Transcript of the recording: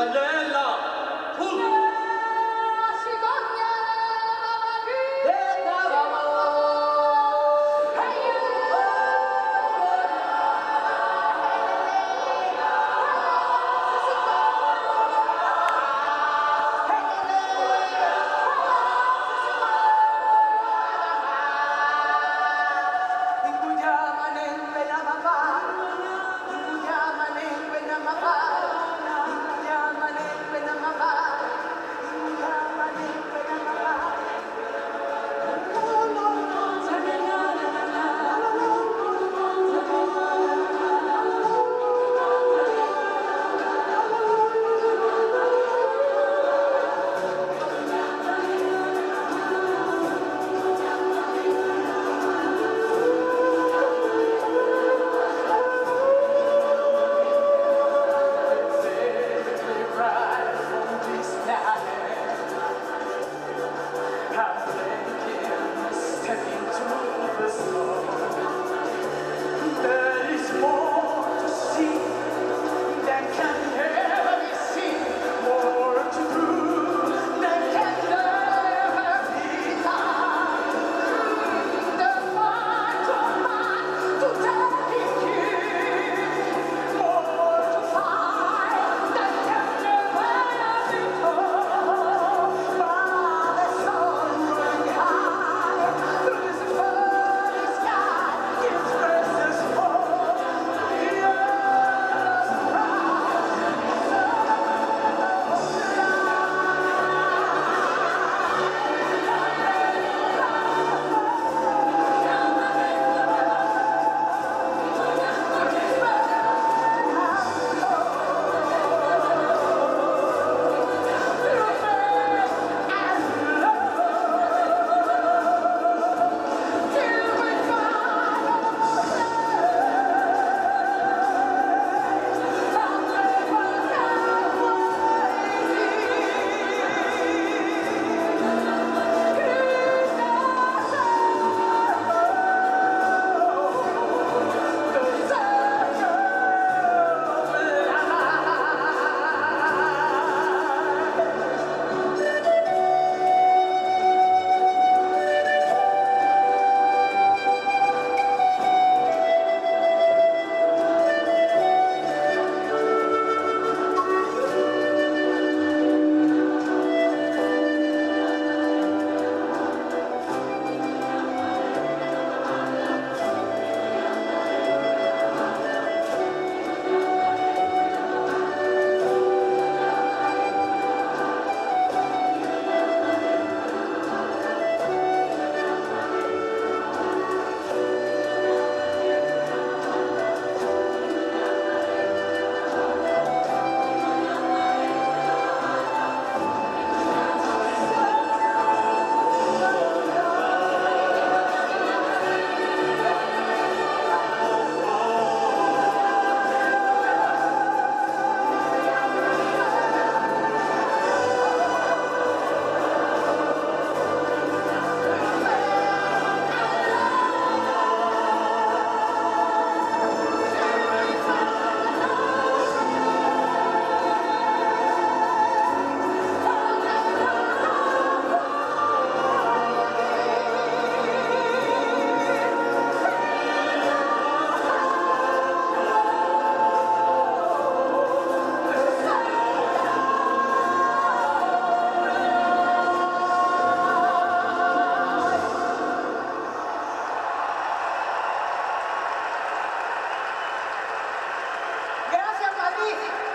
갈래? นี่